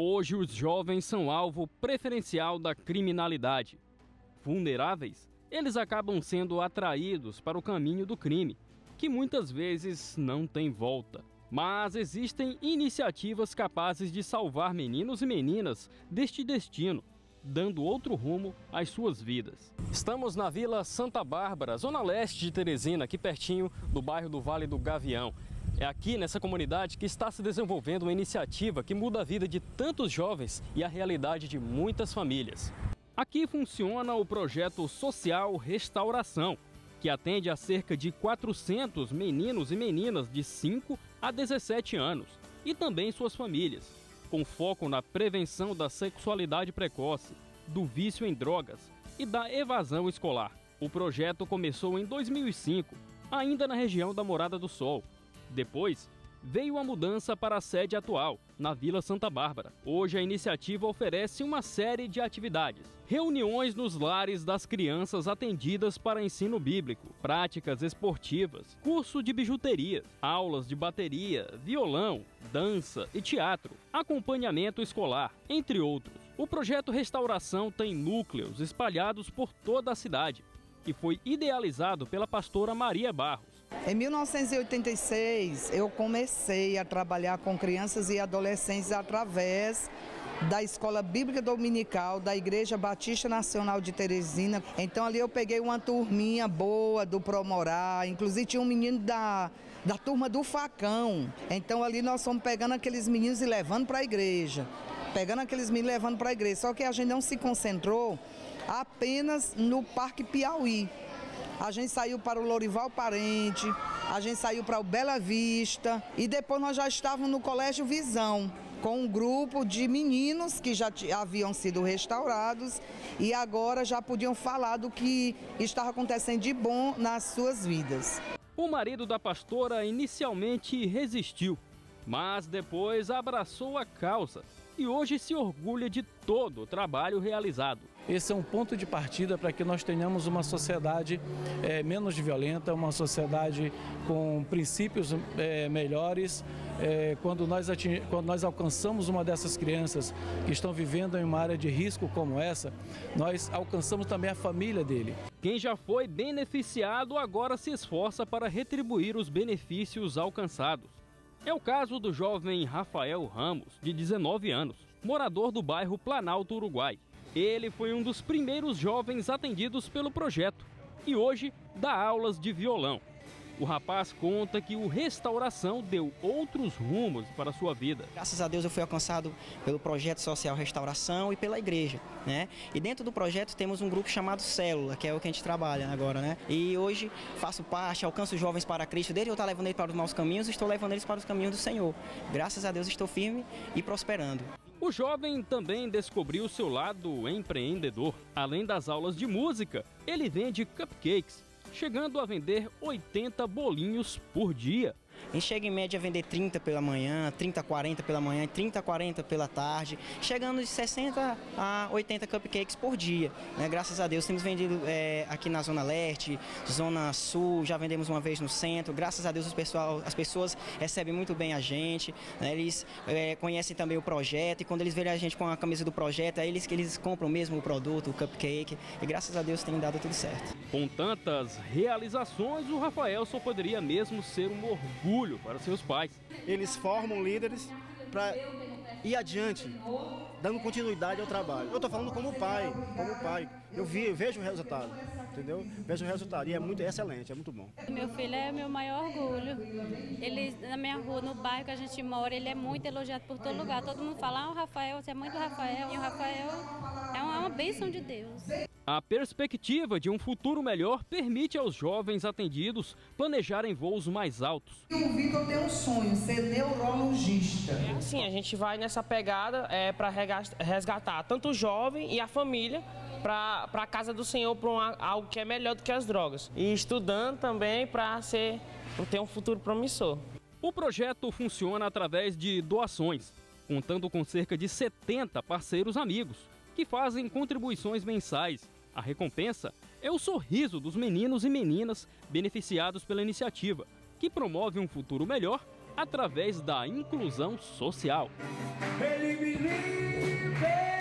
Hoje, os jovens são alvo preferencial da criminalidade. Vulneráveis, eles acabam sendo atraídos para o caminho do crime, que muitas vezes não tem volta. Mas existem iniciativas capazes de salvar meninos e meninas deste destino, dando outro rumo às suas vidas. Estamos na Vila Santa Bárbara, zona leste de Teresina, aqui pertinho do bairro do Vale do Gavião. É aqui nessa comunidade que está se desenvolvendo uma iniciativa que muda a vida de tantos jovens e a realidade de muitas famílias. Aqui funciona o projeto social Restauração, que atende a cerca de 400 meninos e meninas de 5 a 17 anos e também suas famílias, com foco na prevenção da sexualidade precoce, do vício em drogas e da evasão escolar. O projeto começou em 2005, ainda na região da Morada do Sol, depois, veio a mudança para a sede atual, na Vila Santa Bárbara. Hoje a iniciativa oferece uma série de atividades. Reuniões nos lares das crianças atendidas para ensino bíblico, práticas esportivas, curso de bijuteria, aulas de bateria, violão, dança e teatro, acompanhamento escolar, entre outros. O projeto Restauração tem núcleos espalhados por toda a cidade e foi idealizado pela pastora Maria Barros. Em 1986, eu comecei a trabalhar com crianças e adolescentes através da Escola Bíblica Dominical da Igreja Batista Nacional de Teresina. Então ali eu peguei uma turminha boa do Promorá, inclusive tinha um menino da, da turma do Facão. Então ali nós fomos pegando aqueles meninos e levando para a igreja. Pegando aqueles meninos e levando para a igreja. Só que a gente não se concentrou apenas no Parque Piauí a gente saiu para o Lorival Parente, a gente saiu para o Bela Vista e depois nós já estávamos no Colégio Visão com um grupo de meninos que já haviam sido restaurados e agora já podiam falar do que estava acontecendo de bom nas suas vidas. O marido da pastora inicialmente resistiu, mas depois abraçou a causa e hoje se orgulha de todo o trabalho realizado. Esse é um ponto de partida para que nós tenhamos uma sociedade é, menos violenta, uma sociedade com princípios é, melhores. É, quando, nós quando nós alcançamos uma dessas crianças que estão vivendo em uma área de risco como essa, nós alcançamos também a família dele. Quem já foi beneficiado agora se esforça para retribuir os benefícios alcançados. É o caso do jovem Rafael Ramos, de 19 anos, morador do bairro Planalto Uruguai. Ele foi um dos primeiros jovens atendidos pelo projeto e hoje dá aulas de violão. O rapaz conta que o Restauração deu outros rumos para a sua vida. Graças a Deus eu fui alcançado pelo projeto social Restauração e pela igreja, né? E dentro do projeto temos um grupo chamado Célula, que é o que a gente trabalha agora, né? E hoje faço parte, alcanço jovens para Cristo, desde eu estar levando eles para os maus caminhos, estou levando eles para os caminhos do Senhor. Graças a Deus estou firme e prosperando. O jovem também descobriu seu lado empreendedor. Além das aulas de música, ele vende cupcakes chegando a vender 80 bolinhos por dia. A gente chega em média a vender 30 pela manhã, 30 a 40 pela manhã, 30 a 40 pela tarde, chegando de 60 a 80 cupcakes por dia. Né? Graças a Deus temos vendido é, aqui na Zona Leste, Zona Sul, já vendemos uma vez no centro. Graças a Deus os pessoal, as pessoas recebem muito bem a gente, né? eles é, conhecem também o projeto e quando eles verem a gente com a camisa do projeto, aí eles, eles compram mesmo o produto, o cupcake e graças a Deus tem dado tudo certo. Com tantas realizações, o Rafael só poderia mesmo ser um orgulho orgulho para seus pais. Eles formam líderes para ir adiante, dando continuidade ao trabalho. Eu estou falando como pai, como pai. Eu vi, eu vejo o resultado, entendeu? Vejo o resultado e é muito excelente, é muito bom. Meu filho é meu maior orgulho. Ele na minha rua, no bairro que a gente mora, ele é muito elogiado por todo lugar. Todo mundo fala: "Ah, o Rafael, você é muito Rafael". E o Rafael é uma, é uma bênção de Deus. A perspectiva de um futuro melhor permite aos jovens atendidos planejarem voos mais altos. O Vitor tem um sonho, ser neurologista. É assim, a gente vai nessa pegada é, para resgatar tanto o jovem e a família para a casa do Senhor, para algo que é melhor do que as drogas. E estudando também para ter um futuro promissor. O projeto funciona através de doações, contando com cerca de 70 parceiros amigos, que fazem contribuições mensais a recompensa é o sorriso dos meninos e meninas beneficiados pela iniciativa, que promove um futuro melhor através da inclusão social. Ele me